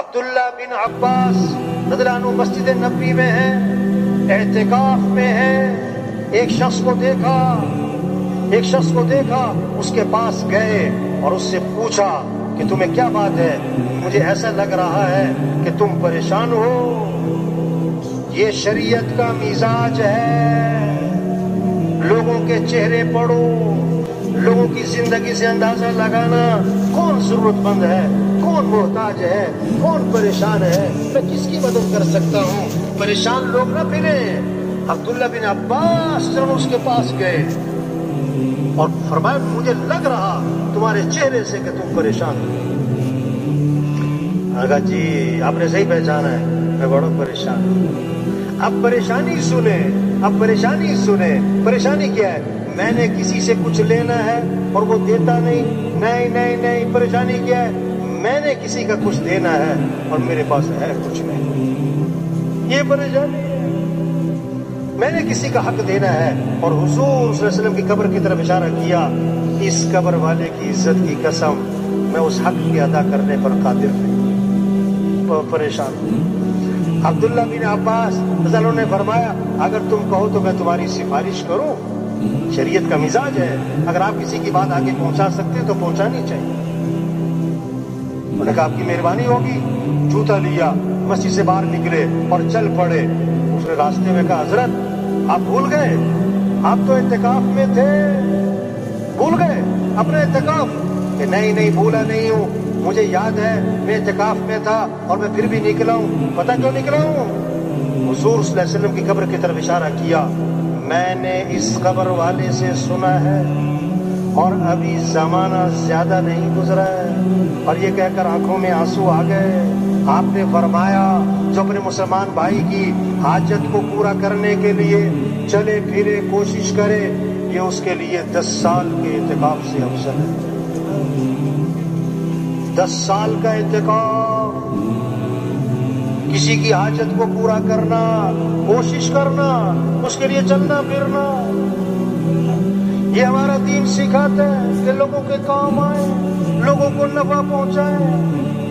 अब्दुल्ला बिन अब्बास रजलानु मस्जिद नबी में है, एहतिकाफ में है। एक शख्स को देखा, एक शख्स को देखा, उसके पास गए और उससे पूछा कि तुम्हें क्या बात है? मुझे ऐसा लग रहा है कि तुम परेशान हो। ये शरीयत का मिजाज है। लोगों के चेहरे पढ़ो लोगों की ज़िंदगी से अंदाज़ा लगाना कौन जरूरतमंद है, कौन मोहताज है, कौन परेशान है, मैं किसकी मदद कर सकता हूँ? परेशान लोग ना फिरे अब्दुल्ला बिन अब्बास जब उसके पास गए और फरमाया, मुझे लग रहा तुम्हारे चेहरे से कि तुम परेशान हो। आगा, जी, आपने सही पहचाना है, मैं बड़ा परेशान अब परेशानी सुने, अब परेशानी सुने, परेशानी क्या है? मैंने किसी से कुछ लेना है और वो देता नहीं। नहीं नहीं नहीं, परेशानी क्या है? मैंने किसी का कुछ देना है और मेरे पास है कुछ नहीं। ये परेशानी मैंने किसी का हक देना है और हुजूर वसल्लम की कब्र की तरफ़ इशारा किया, इस कब्र वाले की इज़्ज़त की कसम मैं उस हक के अदा करने पर कादिर परेशान। अब्दुल्ला बिन अब्बास ने फरमाया, अगर तुम कहो तो मैं तुम्हारी सिफारिश करूँ। शरीयत का मिजाज है। अगर आप किसी की बात आगे पहुँचा सकते हैं तो पहुंचानी चाहिए। उन्होंने कहा, आपकी मेहरबानी होगी। जूता लिया, मस्जिद से बाहर निकले और चल पड़े। उसने रास्ते में कहा, हज़रत, आप भूल गए। आप तो इंतकाफ में थे। भूल गए, अपने इंतकाफ कि नहीं नहीं, भूला नहीं हूँ। मुझे याद है, मैं इंतकाफ में था और मैं फिर भी निकला हूँ। पता क्यों निकला हूँ? हजूर की कब्र की तरफ़ इशारा किया। मैंने इस खबर वाले से सुना है और अभी जमाना ज़्यादा नहीं गुजरा है। और ये कहकर आँखों में आँसू आ गए। आपने फरमाया, जो अपने मुसलमान भाई की हाजत को पूरा करने के लिए चले फिरे कोशिश करे, ये उसके लिए दस साल के इंतकाब से अवसर है। दस साल का इंतकाब किसी की हाजत को पूरा करना, कोशिश करना, उसके लिए चलना फिरना। ये हमारा दीन सिखाता है कि लोगों के काम आए, लोगों को नफा पहुँचाए।